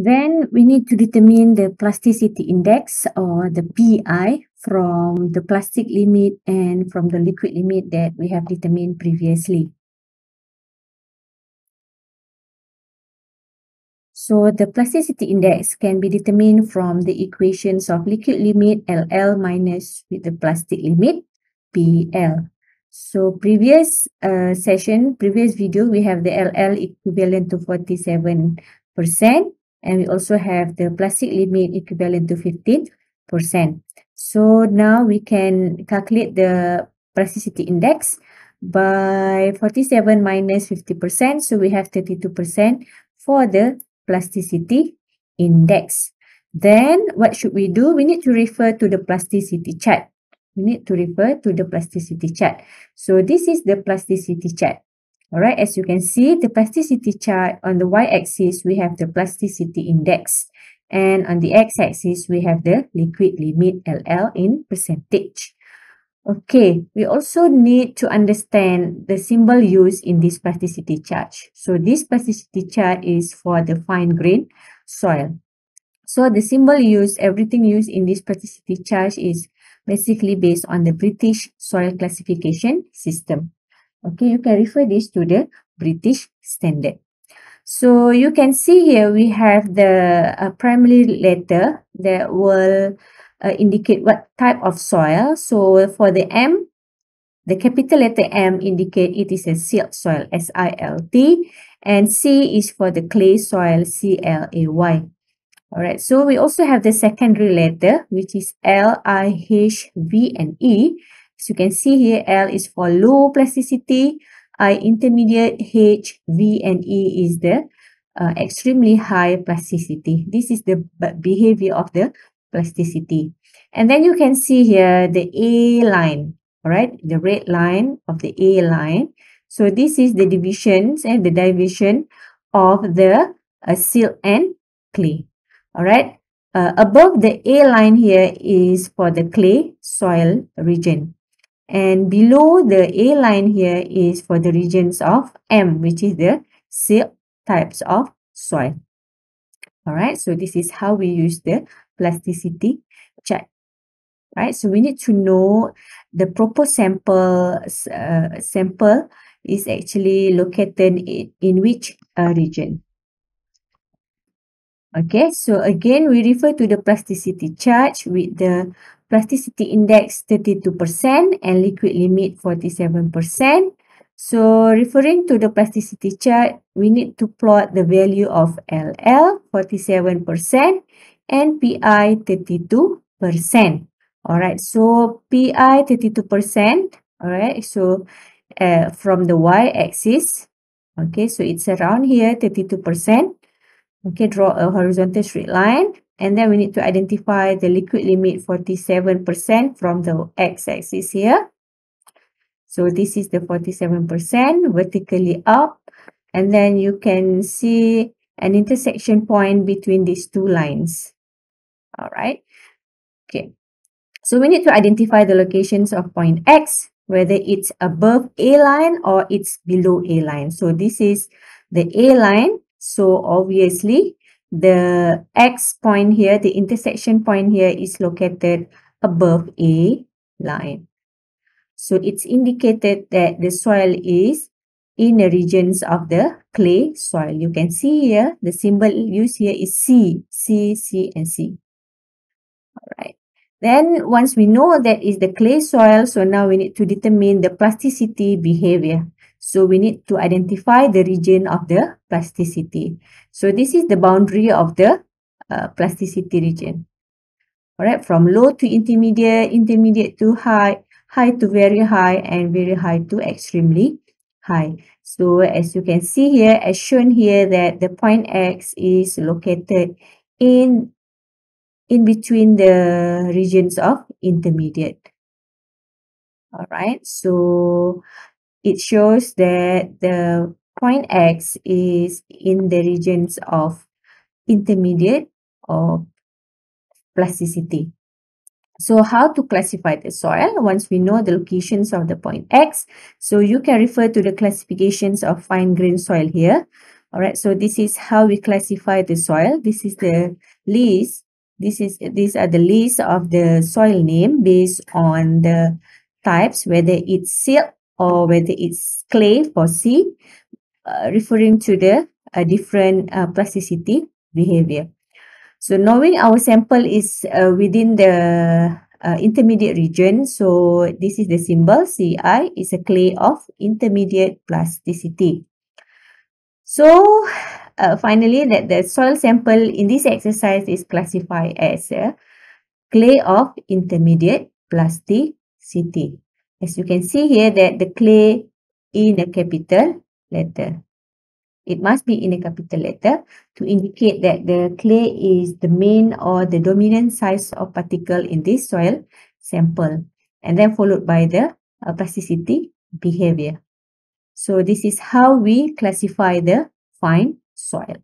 Then we need to determine the plasticity index or the PI from the plastic limit and from the liquid limit that we have determined previously. So the plasticity index can be determined from the equations of liquid limit LL minus with the plastic limit PL. So previous uh, session, previous video, we have the LL equivalent to 47% and we also have the plastic limit equivalent to 15%. So now we can calculate the plasticity index by 47 minus 50%. So we have 32% for the plasticity index. Then what should we do? We need to refer to the plasticity chart. We need to refer to the plasticity chart. So this is the plasticity chart. Alright, as you can see, the plasticity chart on the y-axis, we have the plasticity index. And on the x-axis, we have the liquid limit LL in percentage. Okay, we also need to understand the symbol used in this plasticity chart. So this plasticity chart is for the fine grain soil. So the symbol used, everything used in this plasticity chart is basically based on the British soil classification system. Okay, you can refer this to the British standard. So you can see here we have the uh, primary letter that will uh, indicate what type of soil. So for the M, the capital letter M indicate it is a silt soil, S-I-L-T, and C is for the clay soil, C-L-A-Y. Alright, so we also have the secondary letter, which is L, I, H, V, and E. As you can see here, L is for low plasticity, I intermediate, H, V, and E is the uh, extremely high plasticity. This is the behavior of the plasticity. And then you can see here the A line, all right, the red line of the A line. So this is the divisions and the division of the uh, silt and clay. All right. Uh, above the A line here is for the clay soil region. And below the A line here is for the regions of M, which is the silt types of soil. All right, so this is how we use the plasticity chart. Right, so we need to know the proper sample uh, sample is actually located in, in which uh, region. Okay, so again, we refer to the plasticity chart with the plasticity index 32% and liquid limit 47%. So referring to the plasticity chart, we need to plot the value of LL 47% and PI 32%. Alright, so PI 32%. Alright, so uh, from the y-axis, okay, so it's around here 32%. Okay, draw a horizontal straight line. And then we need to identify the liquid limit 47% from the x-axis here. So this is the 47% vertically up. And then you can see an intersection point between these two lines. All right. Okay. So we need to identify the locations of point X, whether it's above A line or it's below A line. So this is the A line. So obviously the X point here, the intersection point here is located above A line. So it's indicated that the soil is in the regions of the clay soil. You can see here, the symbol used here is C, C, C, and C. Alright. Then once we know that is the clay soil, so now we need to determine the plasticity behavior. So we need to identify the region of the plasticity. So this is the boundary of the uh, plasticity region. Alright, from low to intermediate, intermediate to high, high to very high, and very high to extremely high. So as you can see here, as shown here that the point X is located in, in between the regions of intermediate. Alright, so it shows that the point X is in the regions of intermediate or plasticity. So how to classify the soil once we know the locations of the point X. So you can refer to the classifications of fine grain soil here. All right, so this is how we classify the soil. This is the list. This is these are the list of the soil name based on the types, whether it's silt or whether it's clay for C, uh, referring to the uh, different uh, plasticity behavior. So knowing our sample is uh, within the uh, intermediate region, so this is the symbol CI is a clay of intermediate plasticity. So uh, finally, that the soil sample in this exercise is classified as a clay of intermediate plasticity. As you can see here that the clay in a capital letter. It must be in a capital letter to indicate that the clay is the main or the dominant size of particle in this soil sample and then followed by the uh, plasticity behavior. So this is how we classify the fine soil.